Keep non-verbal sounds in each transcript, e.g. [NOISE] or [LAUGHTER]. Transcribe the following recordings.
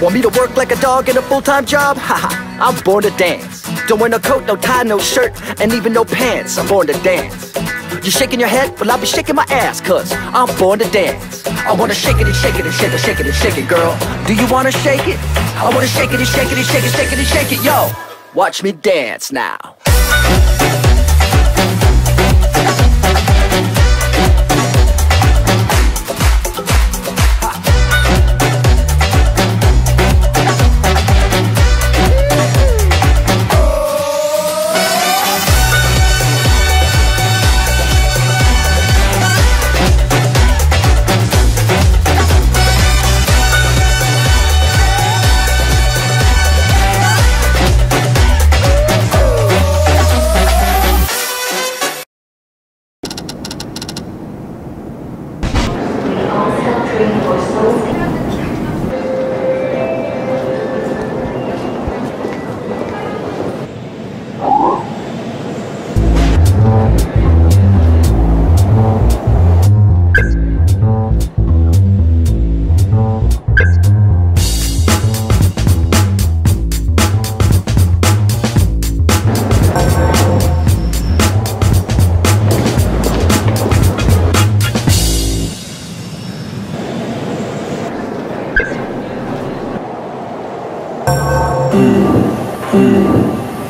Want me to work like a dog in a full-time job? [LAUGHS] Haha, I'm born to dance. Don't wear no coat, no tie, no shirt, and even no pants. I'm born to dance. You shaking your head? Well, I'll be shaking my ass, cause I'm born to dance. I wanna shake it and shake it and shake it, shake it and shake it, girl. Do you wanna shake it? I wanna shake it and shake it and shake it, shake it and shake it, yo. Watch me dance now. Thank you.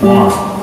one.